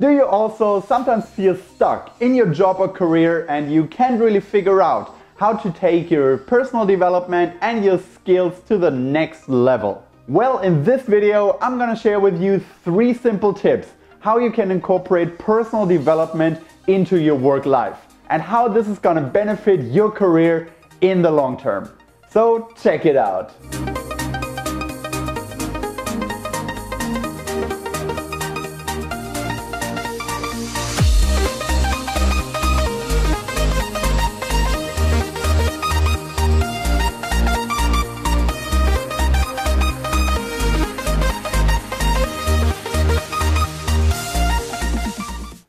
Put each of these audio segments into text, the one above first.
Do you also sometimes feel stuck in your job or career and you can't really figure out how to take your personal development and your skills to the next level? Well, in this video, I'm gonna share with you three simple tips how you can incorporate personal development into your work life and how this is gonna benefit your career in the long term. So check it out.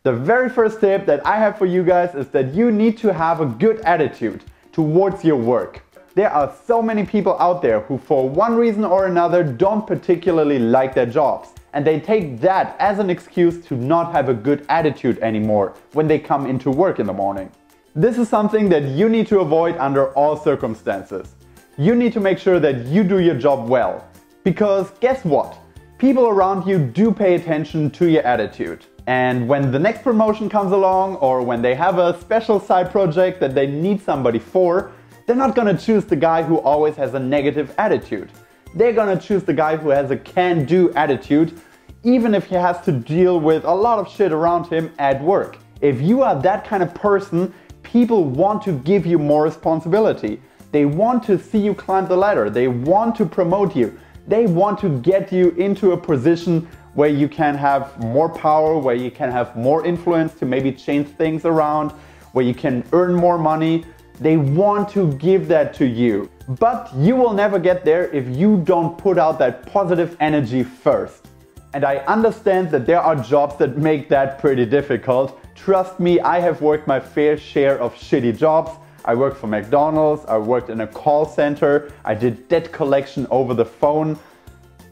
The very first tip that I have for you guys is that you need to have a good attitude towards your work. There are so many people out there who for one reason or another don't particularly like their jobs. And they take that as an excuse to not have a good attitude anymore when they come into work in the morning. This is something that you need to avoid under all circumstances. You need to make sure that you do your job well. Because guess what? People around you do pay attention to your attitude. And when the next promotion comes along or when they have a special side project that they need somebody for, they're not gonna choose the guy who always has a negative attitude. They're gonna choose the guy who has a can-do attitude, even if he has to deal with a lot of shit around him at work. If you are that kind of person, people want to give you more responsibility. They want to see you climb the ladder. They want to promote you. They want to get you into a position where you can have more power, where you can have more influence to maybe change things around, where you can earn more money. They want to give that to you. But you will never get there if you don't put out that positive energy first. And I understand that there are jobs that make that pretty difficult. Trust me, I have worked my fair share of shitty jobs. I worked for McDonald's, I worked in a call center, I did debt collection over the phone.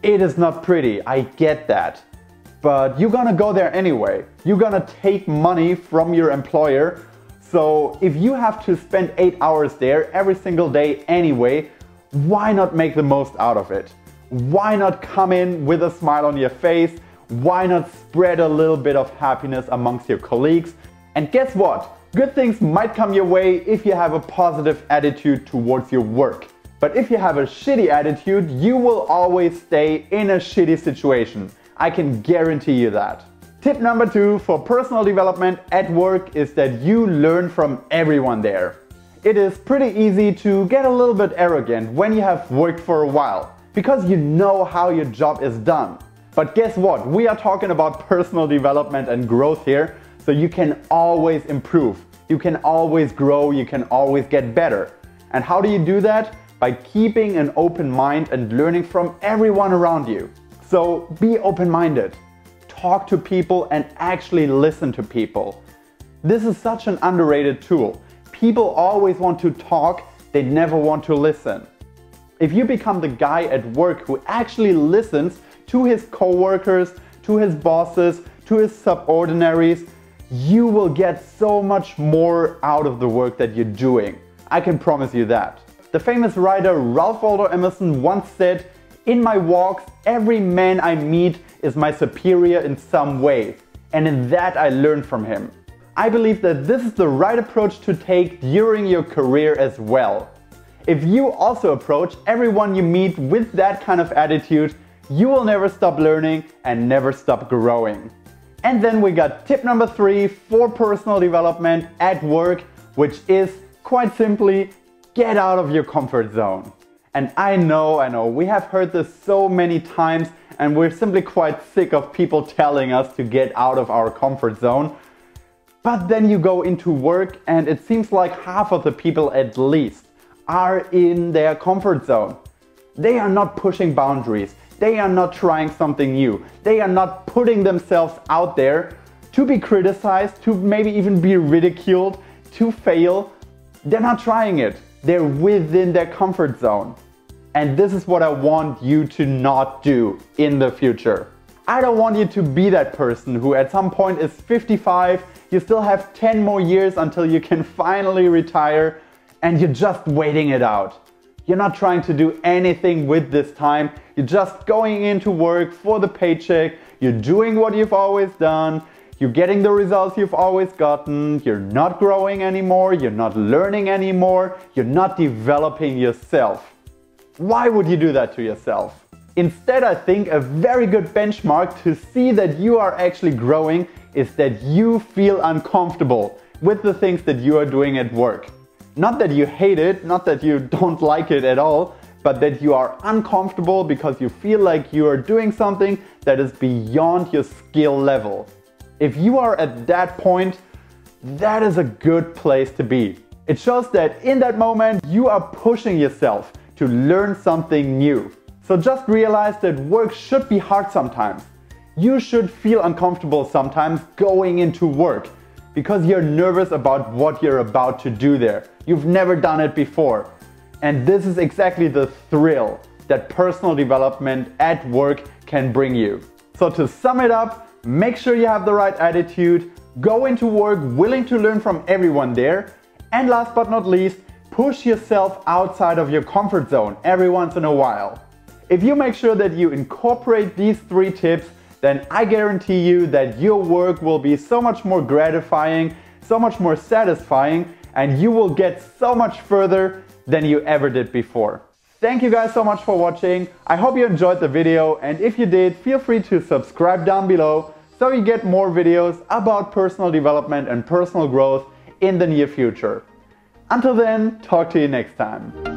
It is not pretty, I get that. But you're gonna go there anyway. You're gonna take money from your employer. So if you have to spend eight hours there every single day anyway, why not make the most out of it? Why not come in with a smile on your face? Why not spread a little bit of happiness amongst your colleagues? And guess what? Good things might come your way if you have a positive attitude towards your work. But if you have a shitty attitude, you will always stay in a shitty situation. I can guarantee you that. Tip number two for personal development at work is that you learn from everyone there. It is pretty easy to get a little bit arrogant when you have worked for a while because you know how your job is done. But guess what? We are talking about personal development and growth here, so you can always improve. You can always grow, you can always get better. And how do you do that? By keeping an open mind and learning from everyone around you. So be open-minded. Talk to people and actually listen to people. This is such an underrated tool. People always want to talk, they never want to listen. If you become the guy at work who actually listens to his coworkers, to his bosses, to his subordinaries, you will get so much more out of the work that you're doing. I can promise you that. The famous writer Ralph Waldo Emerson once said, In my walks, every man I meet is my superior in some way, and in that I learn from him. I believe that this is the right approach to take during your career as well. If you also approach everyone you meet with that kind of attitude, you will never stop learning and never stop growing. And then we got tip number three for personal development at work, which is quite simply Get out of your comfort zone. And I know, I know, we have heard this so many times and we're simply quite sick of people telling us to get out of our comfort zone. But then you go into work and it seems like half of the people at least are in their comfort zone. They are not pushing boundaries. They are not trying something new. They are not putting themselves out there to be criticized, to maybe even be ridiculed, to fail. They're not trying it. They're within their comfort zone. And this is what I want you to not do in the future. I don't want you to be that person who at some point is 55, you still have 10 more years until you can finally retire and you're just waiting it out. You're not trying to do anything with this time. You're just going into work for the paycheck. You're doing what you've always done. You're getting the results you've always gotten, you're not growing anymore, you're not learning anymore, you're not developing yourself. Why would you do that to yourself? Instead, I think a very good benchmark to see that you are actually growing is that you feel uncomfortable with the things that you are doing at work. Not that you hate it, not that you don't like it at all, but that you are uncomfortable because you feel like you are doing something that is beyond your skill level. If you are at that point, that is a good place to be. It shows that in that moment you are pushing yourself to learn something new. So just realize that work should be hard sometimes. You should feel uncomfortable sometimes going into work because you're nervous about what you're about to do there. You've never done it before. And this is exactly the thrill that personal development at work can bring you. So to sum it up, make sure you have the right attitude, go into work willing to learn from everyone there, and last but not least, push yourself outside of your comfort zone every once in a while. If you make sure that you incorporate these three tips, then I guarantee you that your work will be so much more gratifying, so much more satisfying, and you will get so much further than you ever did before. Thank you guys so much for watching. I hope you enjoyed the video and if you did, feel free to subscribe down below so you get more videos about personal development and personal growth in the near future. Until then, talk to you next time.